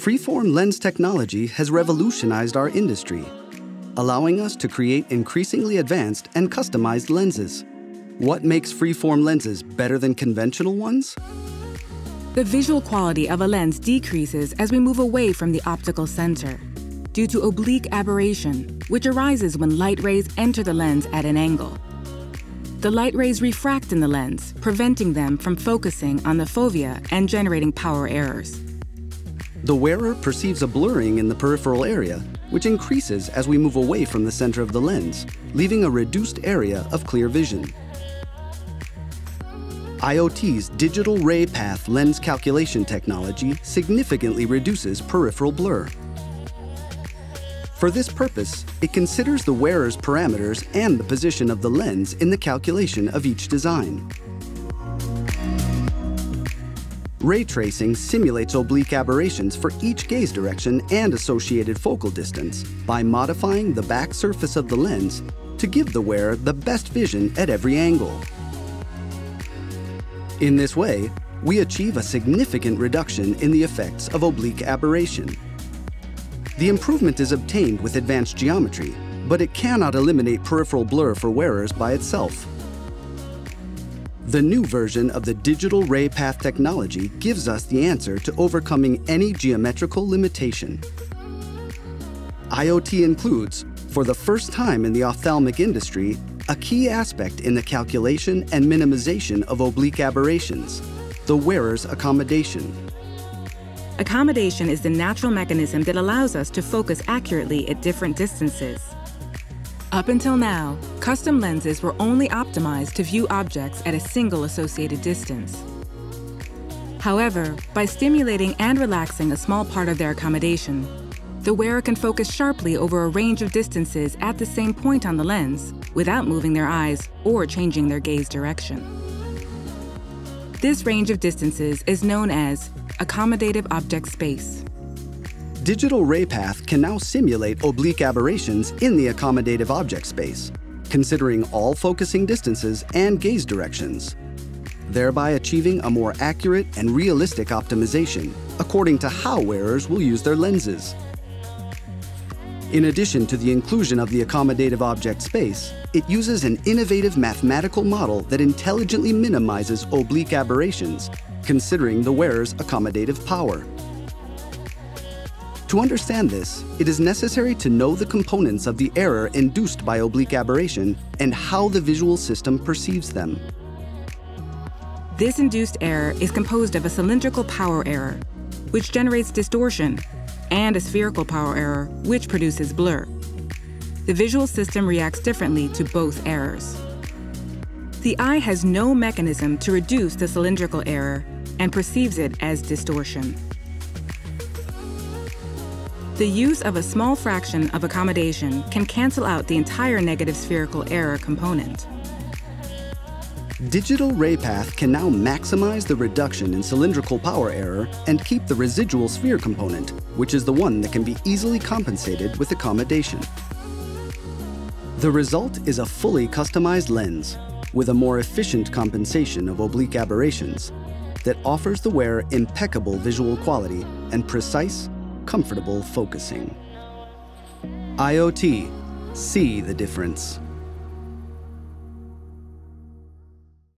Freeform lens technology has revolutionized our industry, allowing us to create increasingly advanced and customized lenses. What makes freeform lenses better than conventional ones? The visual quality of a lens decreases as we move away from the optical center due to oblique aberration, which arises when light rays enter the lens at an angle. The light rays refract in the lens, preventing them from focusing on the fovea and generating power errors. The wearer perceives a blurring in the peripheral area, which increases as we move away from the center of the lens, leaving a reduced area of clear vision. IOT's digital ray path lens calculation technology significantly reduces peripheral blur. For this purpose, it considers the wearer's parameters and the position of the lens in the calculation of each design. Ray tracing simulates oblique aberrations for each gaze direction and associated focal distance by modifying the back surface of the lens to give the wearer the best vision at every angle. In this way, we achieve a significant reduction in the effects of oblique aberration. The improvement is obtained with advanced geometry, but it cannot eliminate peripheral blur for wearers by itself. The new version of the digital ray path technology gives us the answer to overcoming any geometrical limitation. IOT includes, for the first time in the ophthalmic industry, a key aspect in the calculation and minimization of oblique aberrations, the wearer's accommodation. Accommodation is the natural mechanism that allows us to focus accurately at different distances. Up until now, custom lenses were only optimized to view objects at a single associated distance. However, by stimulating and relaxing a small part of their accommodation, the wearer can focus sharply over a range of distances at the same point on the lens without moving their eyes or changing their gaze direction. This range of distances is known as accommodative object space. Digital RayPath can now simulate oblique aberrations in the accommodative object space, considering all focusing distances and gaze directions, thereby achieving a more accurate and realistic optimization according to how wearers will use their lenses. In addition to the inclusion of the accommodative object space, it uses an innovative mathematical model that intelligently minimizes oblique aberrations, considering the wearer's accommodative power. To understand this, it is necessary to know the components of the error induced by oblique aberration and how the visual system perceives them. This induced error is composed of a cylindrical power error, which generates distortion, and a spherical power error, which produces blur. The visual system reacts differently to both errors. The eye has no mechanism to reduce the cylindrical error and perceives it as distortion. The use of a small fraction of accommodation can cancel out the entire negative spherical error component. Digital RayPath can now maximize the reduction in cylindrical power error and keep the residual sphere component, which is the one that can be easily compensated with accommodation. The result is a fully customized lens with a more efficient compensation of oblique aberrations that offers the wearer impeccable visual quality and precise, comfortable focusing. IOT, see the difference.